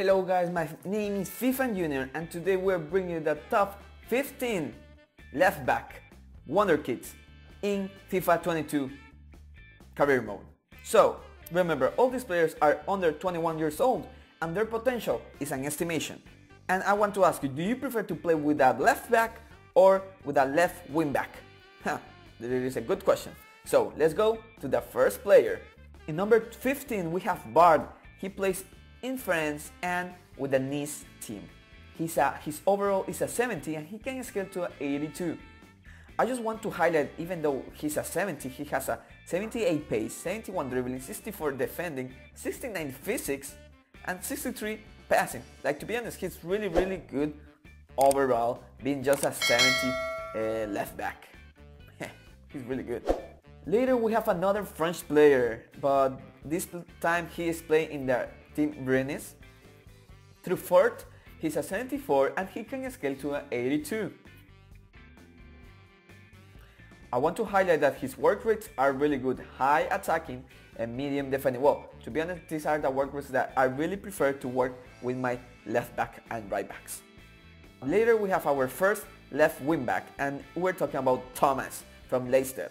Hello guys, my name is FIFA Junior and today we're bringing you the top 15 left back wonder kids in FIFA 22 career mode. So remember all these players are under 21 years old and their potential is an estimation. And I want to ask you, do you prefer to play with a left back or with a left wing back? Huh, that is a good question. So let's go to the first player. In number 15 we have Bard. He plays in France and with the Nice team. He's a, his overall is a 70 and he can scale to an 82. I just want to highlight even though he's a 70, he has a 78 pace, 71 dribbling, 64 defending, 69 physics and 63 passing. Like to be honest, he's really really good overall being just a 70 uh, left back. he's really good. Later we have another French player, but this time he is playing in the team Rennes. Truffert, he's a 74 and he can scale to an 82. I want to highlight that his work rates are really good, high attacking and medium defending. Well, to be honest, these are the work rates that I really prefer to work with my left back and right backs. Later we have our first left wing back and we're talking about Thomas from Leicester.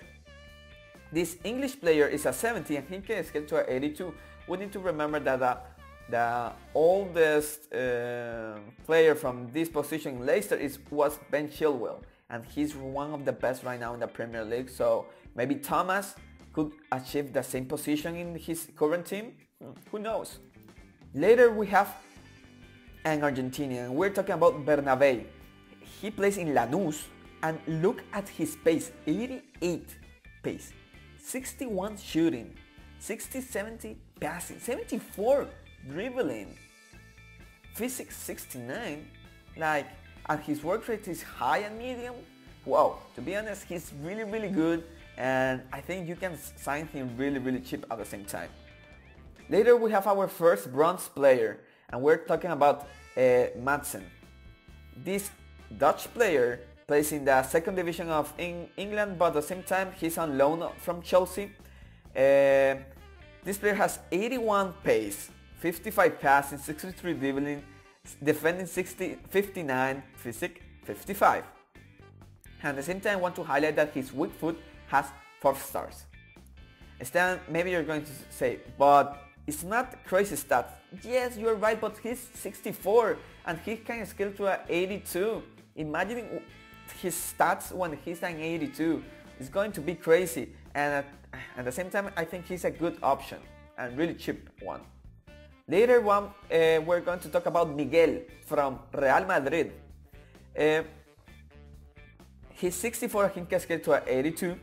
This English player is a 70 and he can scale to an 82. We need to remember that uh, the oldest uh, player from this position in Leicester is was Ben Chilwell and he's one of the best right now in the Premier League. So maybe Thomas could achieve the same position in his current team? Who knows? Later we have an Argentinian. We're talking about Bernabei he plays in Lanús and look at his pace. 88 pace. 61 shooting. 60 70 passing. 74 dribbling. Physics 69 like and his work rate is high and medium. Wow to be honest he's really really good and I think you can sign him really really cheap at the same time. Later we have our first bronze player and we're talking about uh, Maatsen. This Dutch player plays in the second division of England but at the same time he's on loan from Chelsea. Uh, this player has 81 pace 55 passing, 63 dribbling, defending 60, 59, physique 55. And at the same time I want to highlight that his weak foot has 4 stars. Stan, maybe you're going to say, but it's not crazy stats. Yes, you're right, but he's 64 and he can scale to an 82. Imagine his stats when he's an 82. It's going to be crazy. And at, at the same time, I think he's a good option and really cheap one. Later one, uh, we're going to talk about Miguel from Real Madrid. Uh, he's 64, he can scale to 82.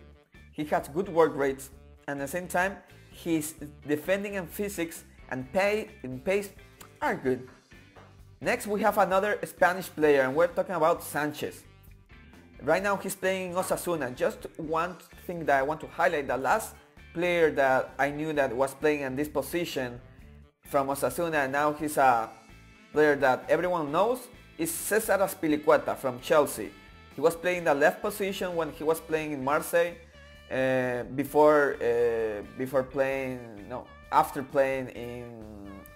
He has good work rates and at the same time, his defending and physics and pay and pace are good. Next we have another Spanish player and we're talking about Sanchez. Right now he's playing Osasuna. Just one thing that I want to highlight, the last player that I knew that was playing in this position from Osasuna and now he's a player that everyone knows is Cesar Azpilicueta from Chelsea. He was playing the left position when he was playing in Marseille uh, before uh, before playing no after playing in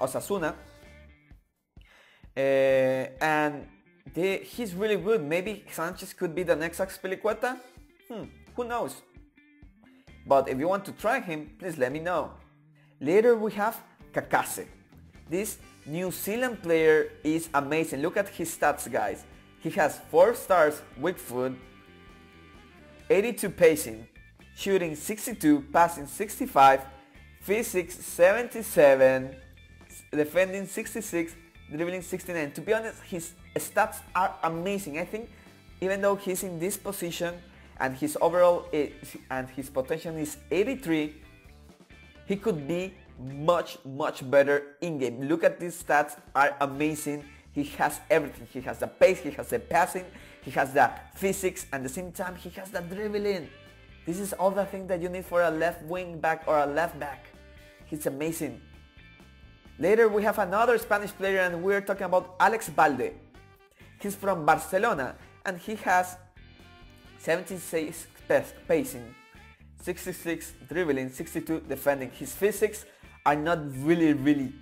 Osasuna uh, and they, he's really good. Maybe Sanchez could be the next Azpilicueta. Hmm, who knows? But if you want to try him, please let me know. Later we have Cacace. This New Zealand player is amazing. Look at his stats guys. He has 4 stars weak foot, 82 pacing, shooting 62, passing 65, physics 77, defending 66, dribbling 69. To be honest, his stats are amazing. I think even though he's in this position and his overall is, and his potential is 83, he could be much much better in game. Look at these stats are amazing. He has everything. He has the pace, he has the passing, he has the physics, and at the same time he has the dribbling. This is all the things that you need for a left wing back or a left back. He's amazing. Later we have another Spanish player and we're talking about Alex Balde. He's from Barcelona and he has 76 pacing, 66 dribbling, 62 defending. His physics are not really really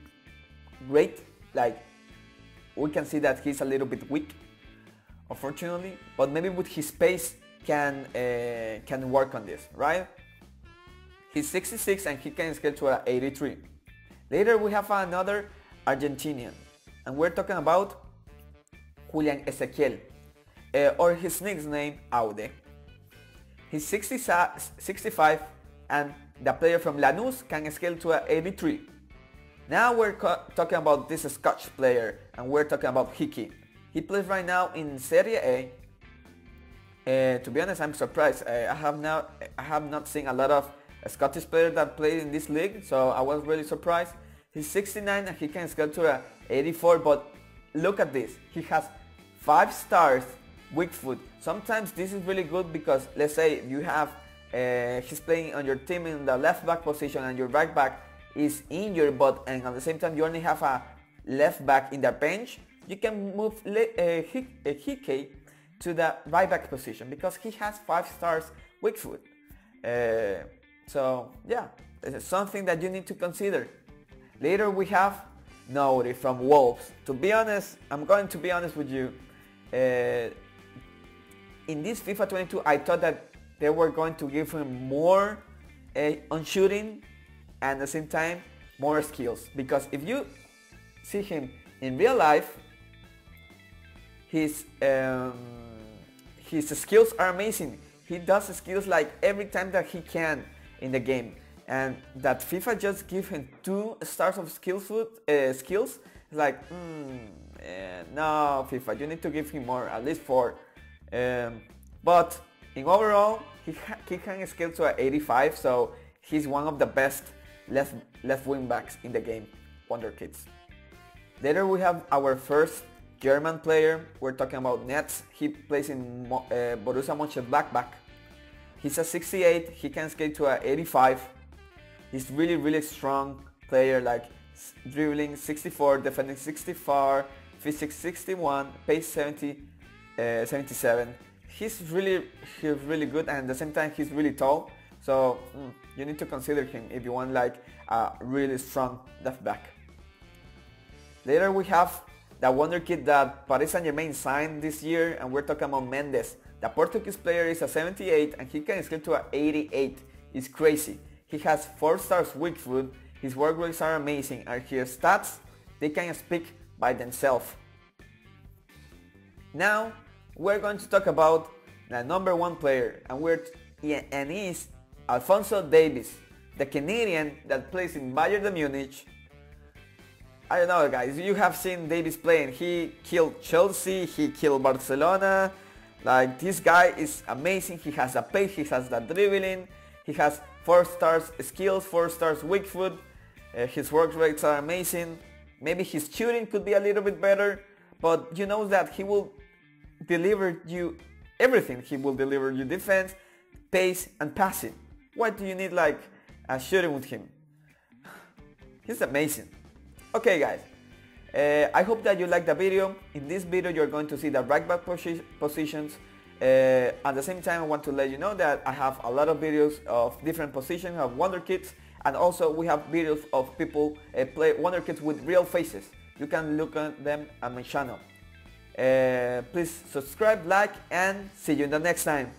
great like we can see that he's a little bit weak, unfortunately. But maybe with his pace can uh, can work on this, right? He's 66 and he can scale to 83. Later we have another Argentinian, and we're talking about Julian Ezequiel, uh, or his nickname Aude. He's 60, 65 and the player from Lanús can scale to a 83. Now we're talking about this Scotch player and we're talking about Hickey. He plays right now in Serie A. Uh, to be honest, I'm surprised. Uh, I have now I have not seen a lot of Scottish players that play in this league, so I was really surprised. He's 69 and he can scale to a 84, but look at this. He has 5 stars weak foot. Sometimes this is really good because let's say you have uh, he's playing on your team in the left back position and your right back is injured but and at the same time you only have a left back in the bench you can move uh, Hickey uh, to the right back position because he has 5 stars weak foot. Uh, so yeah, it's something that you need to consider. Later we have Nouri from Wolves. To be honest, I'm going to be honest with you. Uh, in this FIFA 22, I thought that they were going to give him more uh, on shooting and at the same time more skills. Because if you see him in real life, his um, his skills are amazing. He does skills like every time that he can in the game. And that FIFA just give him two stars of skills, uh, skills, like, mm, eh, no, FIFA, you need to give him more, at least four. Um, but in overall, he, he can scale to 85, so he's one of the best left, left wing backs in the game, Wonder Kids. Later we have our first German player, we're talking about Netz, he plays in uh, Borussia Mönchengladbach. He's a 68, he can scale to a 85. He's really really strong player like dribbling 64, defending 64, physics 61, pace 70, uh, 77. He's really he's really good and at the same time he's really tall. So mm, you need to consider him if you want like a really strong left back. Later we have the wonder kid that Paris Saint Germain signed this year and we're talking about Mendes. The Portuguese player is a 78 and he can scale to an 88. It's crazy. He has 4 stars weak foot, his work rates are amazing and his stats, they can speak by themselves. Now, we're going to talk about the number one player and we're and is Alphonso Davies, the Canadian that plays in Bayern de Munich. I don't know guys, you have seen Davies playing. He killed Chelsea, he killed Barcelona, like this guy is amazing. He has a pace, he has the dribbling, he has 4 stars skills, 4 stars weak foot. Uh, his work rates are amazing. Maybe his shooting could be a little bit better, but you know that he will deliver you everything. He will deliver you defense, pace and passing. What do you need like a shooting with him? He's amazing. Okay guys, uh, I hope that you like the video. In this video you're going to see the right back posi positions. Uh, at the same time I want to let you know that I have a lot of videos of different positions of Wonder Kids and also we have videos of people uh, play Wonder Kids with real faces. You can look at them on my channel. Uh, please subscribe, like and see you in the next time.